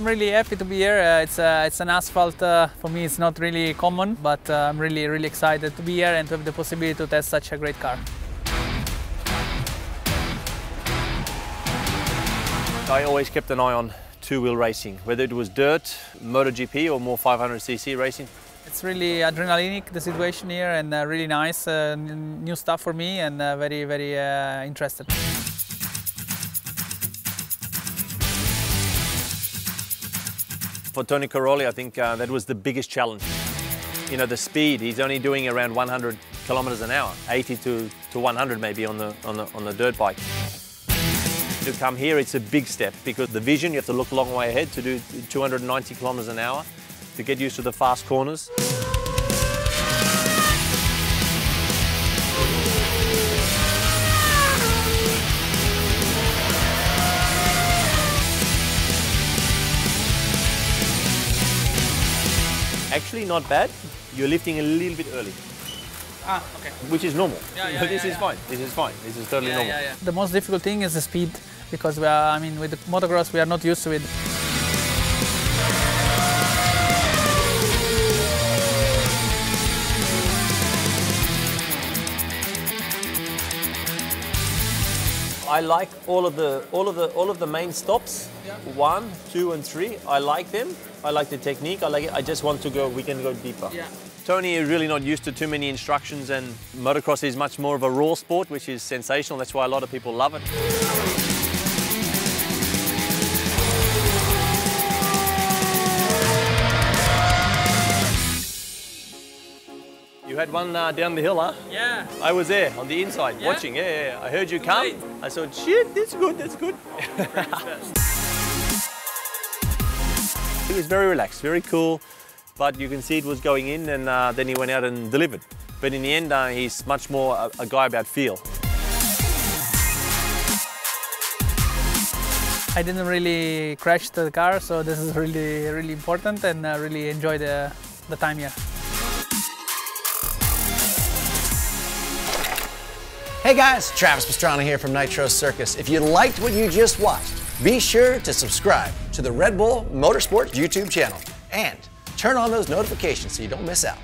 I'm really happy to be here. Uh, it's uh, it's an asphalt uh, for me. It's not really common, but uh, I'm really really excited to be here and to have the possibility to test such a great car. I always kept an eye on two-wheel racing, whether it was dirt, MotoGP, or more 500cc racing. It's really adrenalinic the situation here and uh, really nice uh, new stuff for me and uh, very very uh, interested. For Tony Cairoli, I think uh, that was the biggest challenge. You know, the speed, he's only doing around 100 kilometers an hour, 80 to, to 100 maybe on the, on, the, on the dirt bike. To come here, it's a big step because the vision, you have to look a long way ahead to do 290 kilometers an hour, to get used to the fast corners. Actually, not bad. You're lifting a little bit early, Ah, okay. which is normal. Yeah, yeah, this yeah, is yeah. fine. This is fine. This is totally normal. The most difficult thing is the speed because we are, I mean, with the motocross we are not used to it. I like all of the all of the all of the main stops. One, two, and three. I like them. I like the technique. I like it. I just want to go. We can go deeper. Yeah. Tony is really not used to too many instructions, and motocross is much more of a raw sport, which is sensational. That's why a lot of people love it. Had one uh, down the hill, huh? Yeah. I was there on the inside Yeah? watching. Yeah, yeah, yeah. I heard you come. Great. I thought, shit, that's good, that's good. he was very relaxed, very cool, but you can see it was going in, and uh, then he went out and delivered. But in the end, uh, he's much more a, a guy about feel. I didn't really crash the car, so this is really really important and uh, really enjoy the, the time here. Hey guys, Travis Pastrana here from Nitro Circus. If you liked what you just watched, be sure to subscribe to the Red Bull Motorsports YouTube channel and turn on those notifications so you don't miss out.